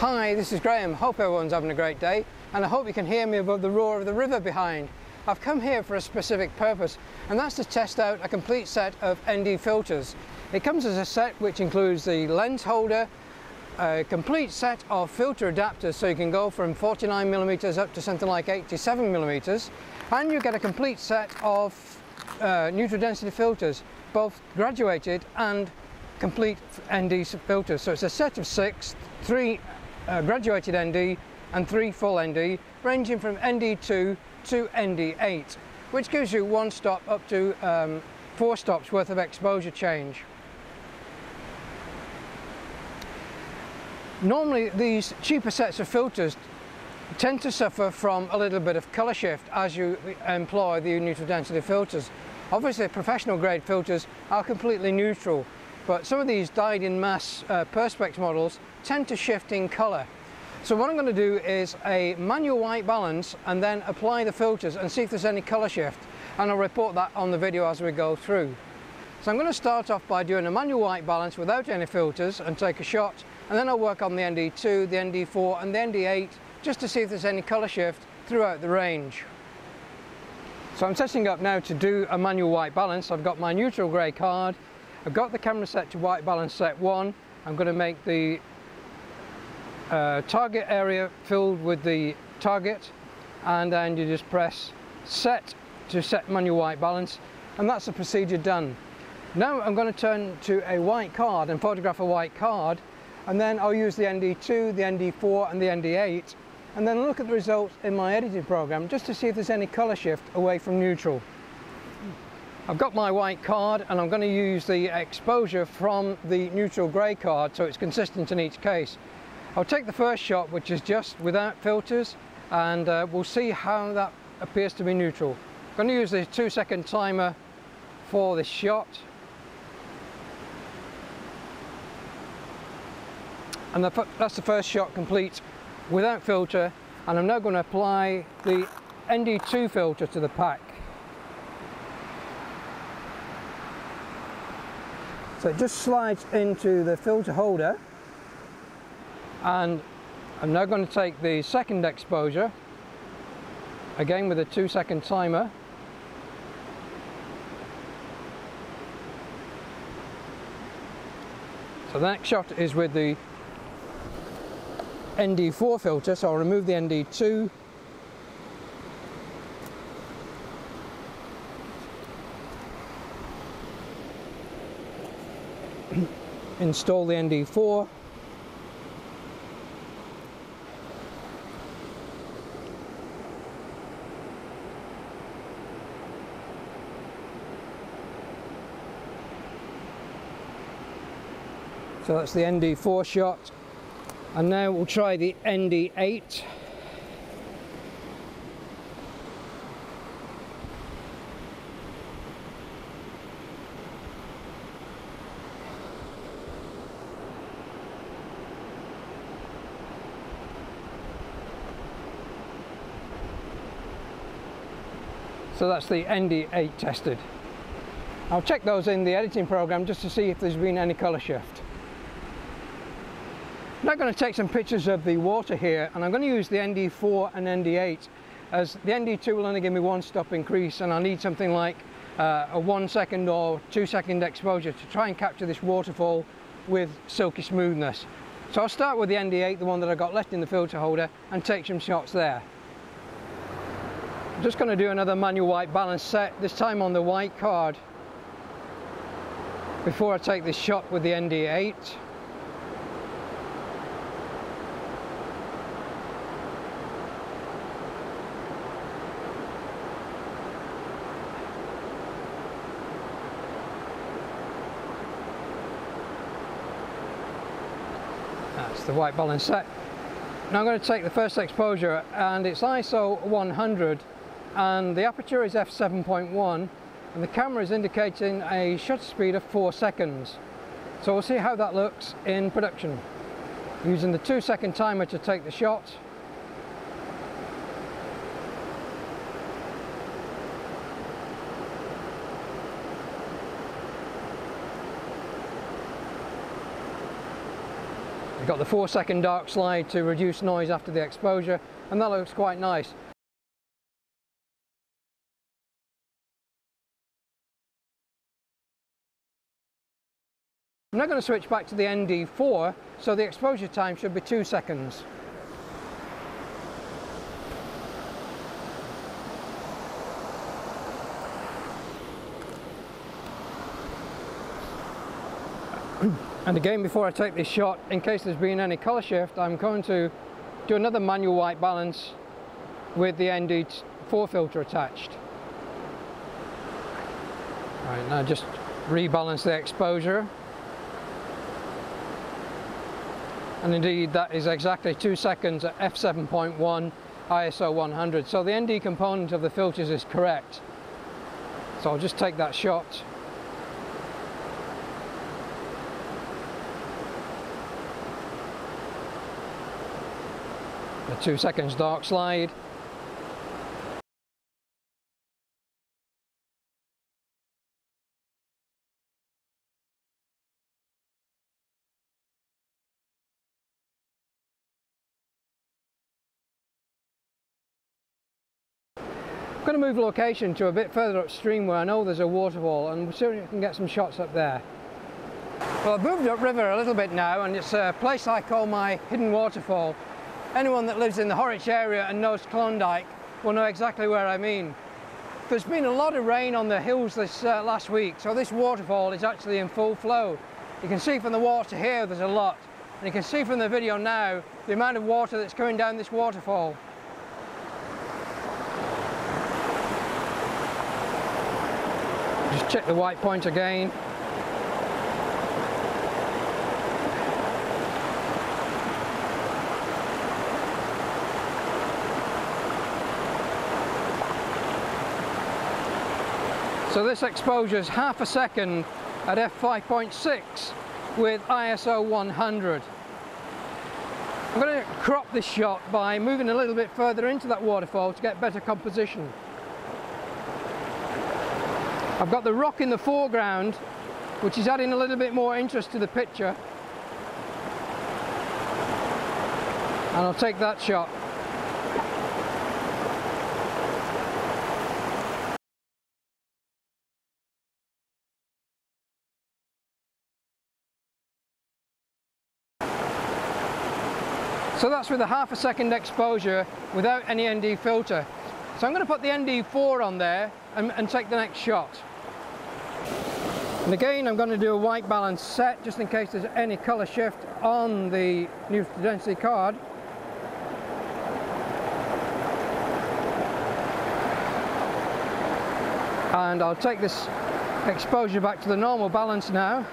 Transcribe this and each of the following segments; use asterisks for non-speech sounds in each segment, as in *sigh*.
Hi, this is Graham. Hope everyone's having a great day and I hope you can hear me above the roar of the river behind. I've come here for a specific purpose and that's to test out a complete set of ND filters. It comes as a set which includes the lens holder, a complete set of filter adapters so you can go from 49 millimeters up to something like 87 millimeters and you get a complete set of uh, neutral density filters both graduated and complete ND filters so it's a set of six three uh, graduated ND and three full ND ranging from ND2 to ND8 which gives you one stop up to um, four stops worth of exposure change. Normally these cheaper sets of filters tend to suffer from a little bit of colour shift as you employ the neutral density filters. Obviously professional grade filters are completely neutral but some of these dyed in mass uh, Perspex models tend to shift in colour. So what I'm going to do is a manual white balance and then apply the filters and see if there's any colour shift and I'll report that on the video as we go through. So I'm going to start off by doing a manual white balance without any filters and take a shot and then I'll work on the ND2, the ND4 and the ND8 just to see if there's any colour shift throughout the range. So I'm setting up now to do a manual white balance. I've got my neutral grey card, I've got the camera set to white balance set 1, I'm going to make the uh, target area filled with the target and then you just press set to set manual white balance and that's the procedure done. Now I'm going to turn to a white card and photograph a white card and then I'll use the ND2, the ND4 and the ND8 and then look at the results in my editing program just to see if there's any colour shift away from neutral. I've got my white card and I'm going to use the exposure from the neutral grey card so it's consistent in each case. I'll take the first shot which is just without filters and uh, we'll see how that appears to be neutral. I'm going to use the two second timer for this shot. And the, that's the first shot complete without filter and I'm now going to apply the ND2 filter to the pack. So it just slides into the filter holder. And I'm now going to take the second exposure again with a two second timer. So the next shot is with the ND4 filter. So I'll remove the ND2 *clears throat* install the ND4 so that's the ND4 shot. And now we'll try the ND8 So that's the ND8 tested. I'll check those in the editing program just to see if there's been any colour shift. I'm now going to take some pictures of the water here and I'm going to use the ND4 and ND8 as the ND2 will only give me one stop increase and I need something like uh, a one second or two second exposure to try and capture this waterfall with silky smoothness. So I'll start with the ND8, the one that I got left in the filter holder and take some shots there. I'm just going to do another manual white balance set, this time on the white card before I take this shot with the ND8. That's the white balance set. Now I'm going to take the first exposure and it's ISO 100 and the aperture is f7.1 and the camera is indicating a shutter speed of 4 seconds. So we'll see how that looks in production. Using the 2 second timer to take the shot. We've got the four second dark slide to reduce noise after the exposure and that looks quite nice. Now going to switch back to the ND4 so the exposure time should be two seconds. and again before I take this shot in case there's been any colour shift I'm going to do another manual white balance with the ND4 filter attached. Right now just rebalance the exposure and indeed that is exactly two seconds at f7.1 ISO 100 so the ND component of the filters is correct. So I'll just take that shot. The two seconds dark slide I'm going to move location to a bit further upstream where I know there's a waterfall and see can get some shots up there. Well I've moved upriver a little bit now and it's a place I call my hidden waterfall. Anyone that lives in the Horwich area and knows Klondike will know exactly where I mean. There's been a lot of rain on the hills this uh, last week so this waterfall is actually in full flow. You can see from the water here there's a lot and you can see from the video now the amount of water that's coming down this waterfall. Just check the white point again. So this exposure is half a second at f5.6 with ISO 100. I'm going to crop this shot by moving a little bit further into that waterfall to get better composition. I've got the rock in the foreground which is adding a little bit more interest to the picture and I'll take that shot. So that's with a half a second exposure without any ND filter. So I'm going to put the ND4 on there and, and take the next shot. And again I'm going to do a white balance set just in case there's any colour shift on the new density card. And I'll take this exposure back to the normal balance now.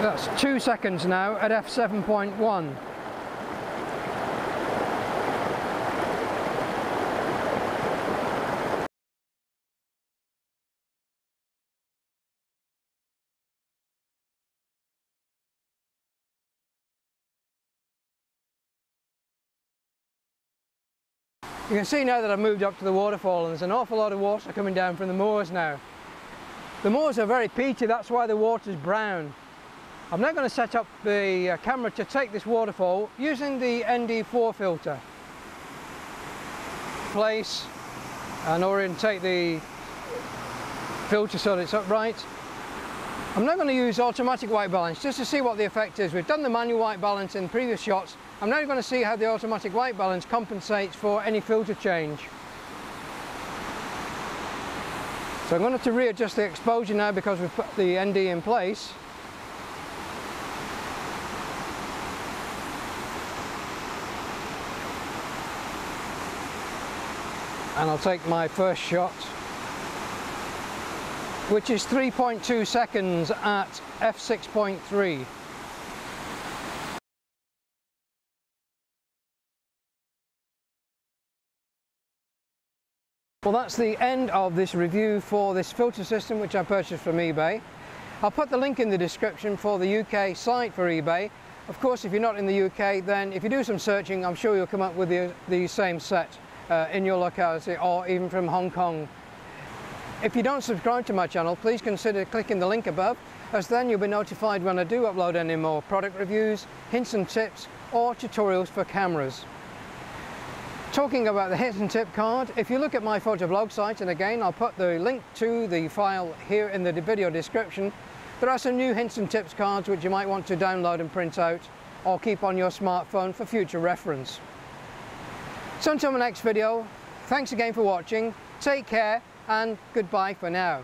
That's two seconds now at f7.1. You can see now that I've moved up to the waterfall and there's an awful lot of water coming down from the moors now. The moors are very peaty, that's why the water's brown. I'm now going to set up the uh, camera to take this waterfall using the ND4 filter. Place and orientate the filter so that it's upright. I'm now going to use automatic white balance just to see what the effect is. We've done the manual white balance in previous shots I'm now going to see how the automatic white balance compensates for any filter change. So I'm going to to readjust the exposure now because we've put the ND in place. And I'll take my first shot which is 3.2 seconds at f6.3. Well that's the end of this review for this filter system which I purchased from eBay. I'll put the link in the description for the UK site for eBay. Of course if you're not in the UK then if you do some searching I'm sure you'll come up with the, the same set uh, in your locality or even from Hong Kong. If you don't subscribe to my channel, please consider clicking the link above, as then you'll be notified when I do upload any more product reviews, hints and tips, or tutorials for cameras. Talking about the hint and tip card, if you look at my photoblog site, and again I'll put the link to the file here in the video description, there are some new hints and tips cards which you might want to download and print out or keep on your smartphone for future reference. So until my next video, thanks again for watching, take care and goodbye for now.